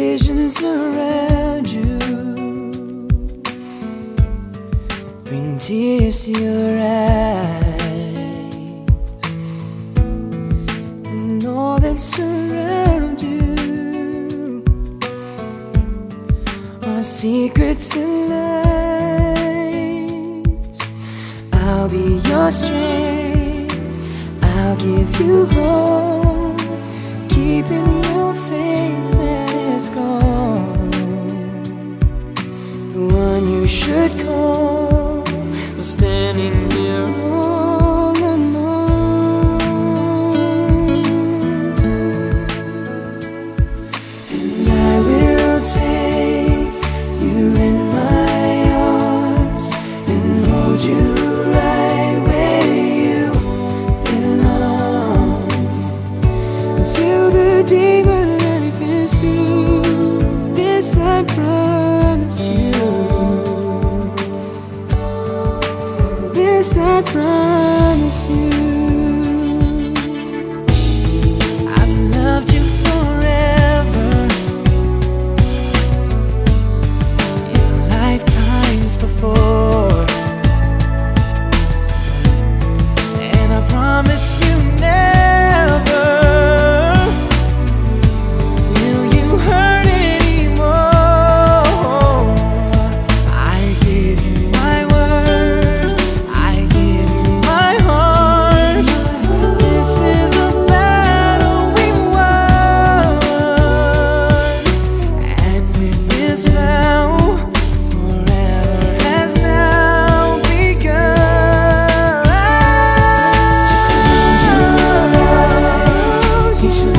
visions around you bring tears to your eyes, and all that surround you are secrets and lies. I'll be your strength, I'll give you hope, keeping your faith. you should come. I'm standing here all alone And I will take you in my arms And hold you this, I promise you. Teach